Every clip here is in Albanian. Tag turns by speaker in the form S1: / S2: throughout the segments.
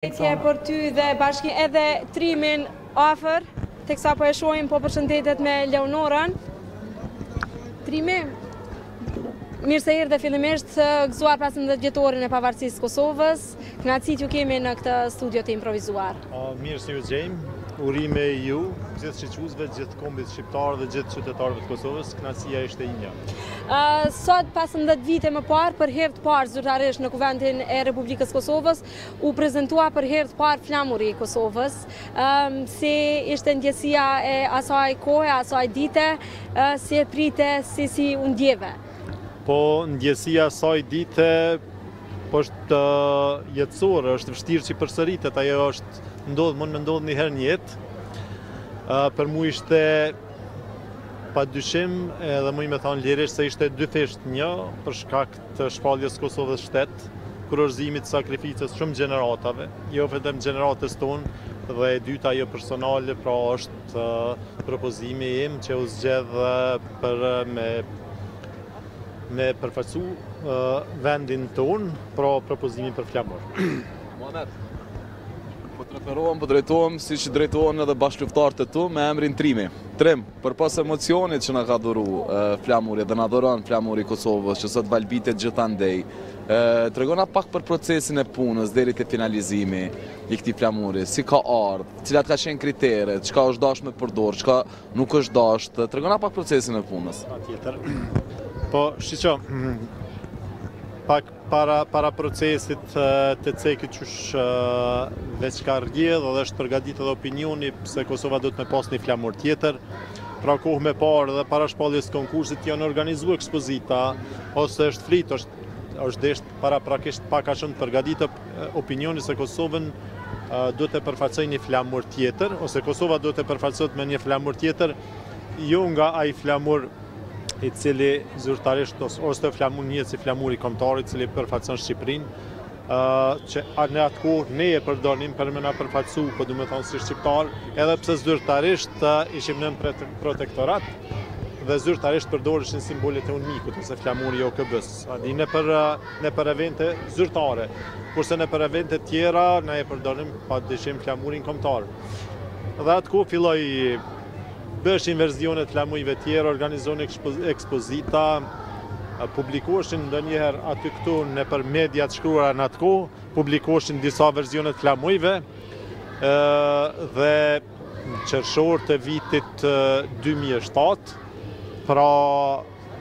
S1: Përshëndetje për ty dhe bashkë edhe Trimin afër, teksa po e shohim po përshëndetet me Leonorën. Trimi, mirë se erdhe fillimisht të gëzuar 15 vjetorin e pavarësisë së Kosovës. Kënaqësi t'ju kemi në këtë studio të improvizuar.
S2: mirë se ju gjejmë. Urime juve, gjithë shikuesve, gjithë kombit shqiptar dhe gjithë qytetarëve të Kosovës, knaqsia është e imja.
S1: Sot, 15 vite më parë, për herë të parë zyrtarisht në Kuvendin e Republikës Kosovës, U prezentua për herë të parë flamuri i Kosovës, si ishte ndjesia e asaj kohë, asaj dite, si e prite, si si u ndjeve.
S2: Po ndjesia asaj dite po është jetësore, është vështirë që i përsëritet, ajo është ndodhë, mund me ndodhë një herë n'jetë, për mu ishte pa dyshim edhe muj me thonë lirisht se ishte dyfisht, një për shkak të shpalljes së Kosovës shtet, kurorëzimit të sakrificës shumë gjeneratave, jo vetëm gjeneratës tonë dhe e dyta ajo personale, pra është propozimi im që u zgjedh për me me përfaqësu vendin tonë, pra propozimi për flamur.
S3: Muhamet, po të referohem, po drejtohem, siç të drejtohen edhe bashkëluftarët e tu, me emrin Trimi. Trim, Përpos emocionit që na ka dhuru flamuri dhe na dhuron flamuri i Kosovës, që sot valbitet gjithandej, tregona pak për procesin e punës deri te finalizimi i këtij flamuri, si ka ardh, cilat ka qenë kriteret, çka është dasht me përdor, çka nuk është dasht, tregona pak procesin e punës.
S2: Patjetër. Po, shiqo, pak Para para procesit të cekit qysh veç ka rrjedh dhe është përgatit edhe opinioni se Kosova do të me pas një flamur tjetër. Pra kohë me parë dhe para shpalljes konkursit janë organizu ekspozita, ose është fol, është është desht paraprakisht pak a shumë të përgaditet opinioni se Kosovën do të përfaqësoj një flamur tjetër, ose Kosova do të përfaqësohet me një flamur tjetër, jo nga ai flamur i cili zyrtarisht ose u njoh si flamuri kombëtar i cili përfaqëson Shqipërinë, që në atë kohë ne e përdonim për me na përfaqësu, po du me thonë si shqiptarë, edhe pse zyrtarisht ishim nën protektorat, dhe zyrtarisht përdorishin simbolet e UNMIK-ut, ose flamuri i OKB-së, e di nëpër, nëpër evente zyrtare, kurse nëpër evente tjera, ne e përdonim pa dyshim flamurin komtar. Dhe aty filloi Bëheshin verzione të flamujve tjerë, organizoheshin ekspozita, publikoheshin ndonjëherë aty këtu nëpër mediat e shkruara në atë kohë, publikoheshin disa verzione të flamujve, dhe në qershor të vitit 2007, pra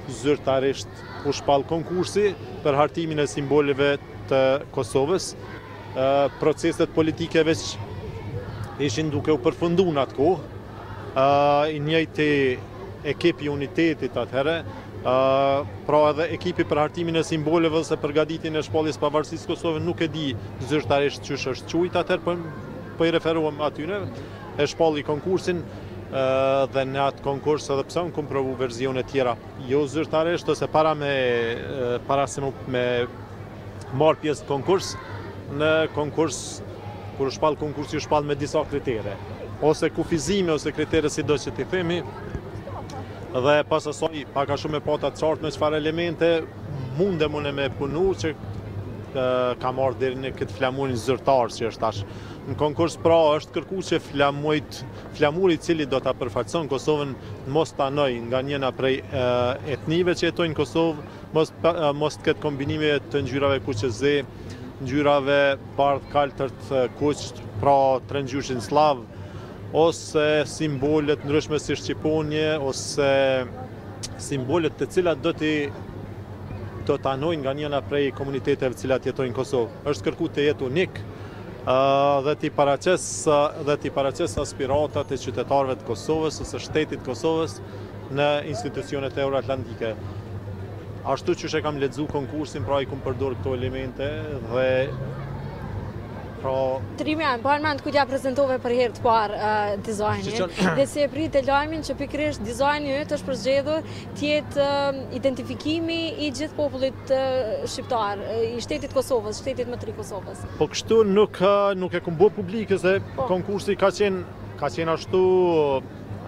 S2: Zyrtarisht u shpall konkursi për hartimin e simboleve të Kosovës. Proceset politike veç ishin duke u përfundu në atë kohë. I njëjti ekip i Unitetit atëherë, pra edhe ekipi për hartimin e simboleve ose përgaditjen e shpalljes Pavarësisë së Kosovës, nuk e di zyrtarisht qysh është qujt atëherë, po i referohem atyre, E shpalli konkursin dhe në atë konkurs edhe pse unë kom provu versione tjera, jo zyrtarisht ose para me para se me marrë pjesë në konkurs, në konkurs, kur u shpall konkursi, u shpall me disa kritere, ose kufizime, ose kritere sido që t'i themi, dhe pas asaj, pak a shumë e pata të qartë me çfarë elemente, mund e muna me punu që ka marrë dhe në këtë flamurin zyrtar që është tash. Në konkurs pra është kërku që flamuri, flamuri i cili do ta përfaqësojë Kosovën të mos t'anojë nga njëna prej etnive që jetojnë në Kosovë, mos mos të ketë kombinime të ngjyrave kuq e zi, ngjyrave bardhë kaltër kuq, pra trengjyshin sllav, ose simbole të ndryshme si shqiponje ose simbole të cilat do t'i do t'anojnë nga njëna prej komuniteteve të cilat jetojnë në Kosovë. Është kërku të jetë unik dhe t'i paraqesë dhe t'i paraqesë aspiratat e qytetarëve të Kosovës ose shtetit të Kosovës në institucionet euroatlantike. Ashtu qysh e kam lexu konkursin, pra i kom përdor këto elemente dhe
S1: Pra... Trimja, po arë mendë, kujt ia prezentove për herë të parë uh, dizajnin, dhe si e prite lajmin që pikërisht dizajni yt është përzgjedhur të jetë uh, identifikimi i gjithë popullit të shqiptar i shtetit Kosovës, shtetit më të ri Kosovës.
S2: Po kështu nuk, nuk e kom bo publikë se po. konkursi ka qenë, ka qenë ashtu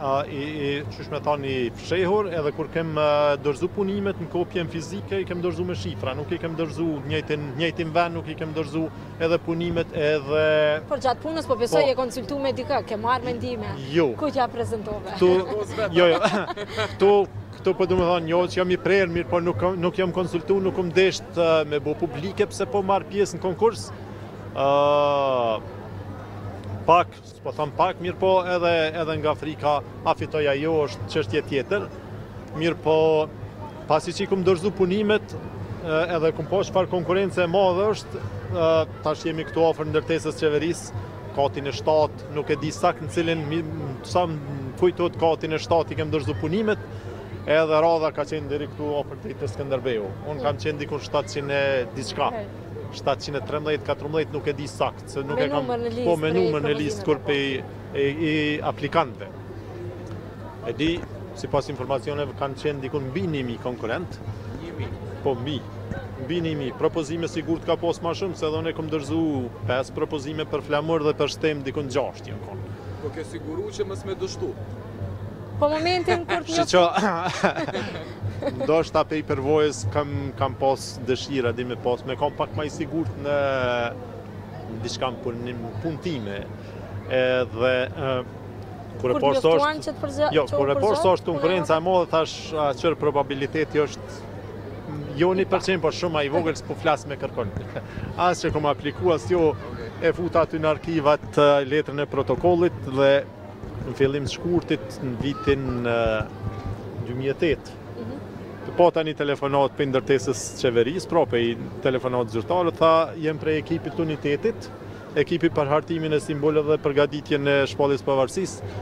S2: i, i qysh me thonë i fshehur edhe kur i kom dorëzu punimet në kopjen fizike i kom dorëzu me shifra nuk i kom dorëzu njëjtin njëjtin vend nuk i kom dorëzu edhe punimet edhe
S1: Por gjatë punës po besoj po. je konsultu me dikë ke marrë mendime
S2: jo
S1: kujt ia prezantove
S2: këtu jo jo këtu Këtu po du me thanë jo që jam i prerë, mirëpo nuk jam konsultu, nuk kom dasht me bo publike pse po marr pjesë në konkurs. Pak, s'po tham pak, mirëpo edhe nga frika a fitoj a jo është çështje tjetër. Mirëpo, pasi që i kom dorzu punimet, edhe kom pa çfarë konkurence e madhe është, tash jemi këtu afër ndërtesës së qeverisë, Katin e shtatë, nuk e di saktë në cilin, sa më kujtohet katin e shtatë i kem dorëzu punimet, edhe radha ka qenë deri këtu afër te Skënderbeu. Unë kam qenë dikur 700 e diçka. 713, 14, nuk e di saktë, se nuk e kam po me numër në listë prej aplikantëve. E di, sipas informacioneve, kanë qenë dikun mbi 1.000 konkurent, po mbi, Mbi një mijë, propozime sigurt ka pas ma shumë, se edhe unë i kam dërzu 5 propozime për flamur dhe për stemë dikun 6 janë konë.
S3: Po ke siguru që mësë me dështu?
S1: Po momentin kur të
S2: një... Shë që... Ndoshta prej përvojës kam, kam pas dëshirë, di me pas, me kon pak ma i sigurt në... Në diçka në punim, punt e mia. Edhe...
S1: Kur e pashë që është...
S2: Jo, kur e pashë që është konkurrenca e madhe, thash, qërë probabiliteti është Jo një përqind, por shumë ai vogël s'po flasë me kërkon. As që kom apliku, as jo e futa aty në arkivat letrën e protokollit dhe në fillim të shkurtit në vitin 2008. Mhm. Po tani telefonatë prej ndërtesës qeverisë, pra prej telefonat zyrtarë, tha jem prej ekipit të unitetit, Ekipi për hartimin e simboleve dhe përgaditjen e Shpalljes së Pavarësisë,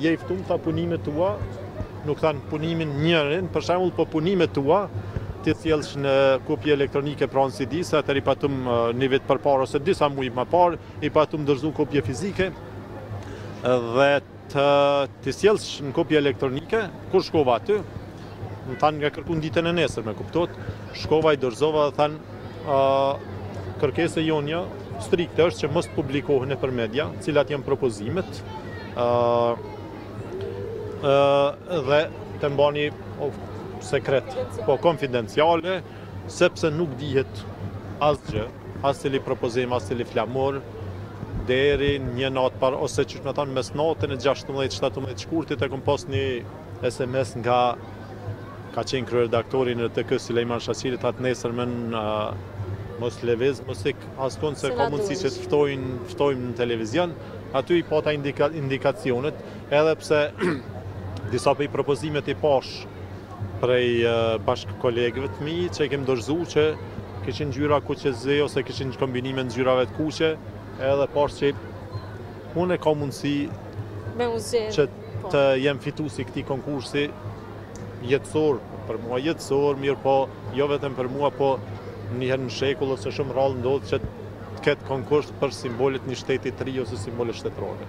S2: je i ftum, tha punimet tua, nuk thanë punimin njërin, për shembull, po punimet tua t'i sjellsh në kopje elektronike pranë CD-së, atëherë i patëm një vit përpara ose disa muaj më parë, i patëm dorëzu në kopje fizike dhe Të t'i sjellsh në kopje elektronike, kur shkova aty, më thanë m'ka kërku në ditën e nesërme kuptohet, shkova i dorëzova dhe thanë uh, kërkesë e jona strikte është që mos të publikohen nëpër media, cilat janë propozimet, uh, uh, dhe t'i mbani oh, sekret, po konfidenciale, Sepse nuk dihet asgjë, as cili propozim, as cili flamur, deri një natë para, ose qysh me thanë, mesnatën e gjashtëmbëdhjetë, shtatëmbëdhjetë shkurtit e kam pas një sms nga ka qenë kryeredaktori në rtk Sulejman Shaqiri, tha të nesërmen mos lëviz, mos ik askund se ka mundësi që të ftojnë, ftojmë në televizion. Aty i pata indika, indikacionet, edhe pse disa prej propozimeve i pash prej bashkëkolegëve të mi që i kemi dorëzu që kishin ngjyra kuqe zi ose kishin kombinime të ngjyrave të kuqe edhe pashë që unë ka mundësi që të jem fituesi i këtij konkursi jetësor për mua jetësor mirëpo jo vetëm për mua po njëherë në shekull ose shumë rralë ndodhë që të ketë konkurs për simbolet e një shtetit të ri ose simbolet shtetërore.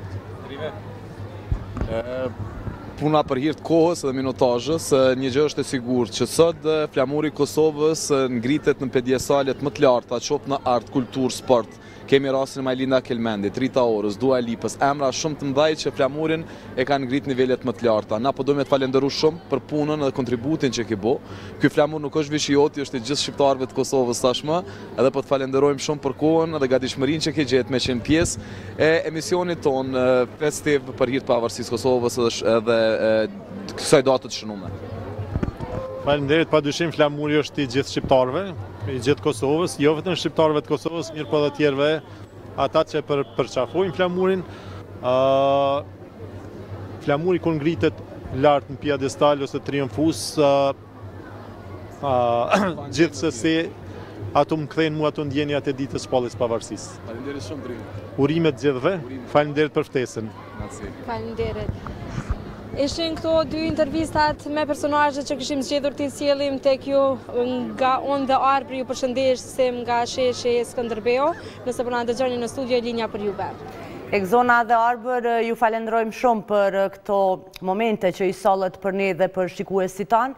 S3: po na për hir të kohës dhe minutazhës, një gjë është e sigurt që sot flamuri i Kosovës ngritet në piedestalet më të larta, qoftë në art, kulturë, sport. Kemi rastin e Majlinda Kelmendit, Rita Orës, Dua Lipës, emra shumë të mëdhaj që flamurin e kanë ngrit në nivelet më të larta. Na po dojmë me të falënderu shumë për punën dhe kontributin që ke bo. Ky flamur nuk është veç i joti, është i gjithë shqiptarëve të Kosovës tashmë. Edhe po të falenderojmë shumë për kohën dhe gatishmërinë që ke gjetë me qenë pjesë e emisionit tonë festiv për hir të pavarësisë së Kosovës edhe kësaj datë të
S2: shënuar. Faleminderit, padyshim flamuri është i gjithë shqiptarëve, i gjithë Kosovës, jo vetëm shqiptarëve të Kosovës, mirëpo edhe tjerëve, ata që e përqafojnë flamurin. Flamuri kur ngritet lart në piedestal ose triumfues, Gjithsesi, ato më kthejnë mua te ndjenjat e ditës së Shpalljes
S3: së Pavarësisë. Faleminderit shumë Trim.
S2: Urime të gjithëve. Faleminderit për ftesën.
S1: Faleminderit. Ishin këto dy intervistat me personazhet që kishim zgjedhur t'i sjellim te ju, unë dhe Arbri ju përshëndesim nga sheshi Skënderbeu, nëse po na ndëgjoni në studio, linja për juve.
S4: Egzona dhe Arbër, ju falendrojmë shumë për këto momente që i sollët për ne dhe për shikuesit tanë.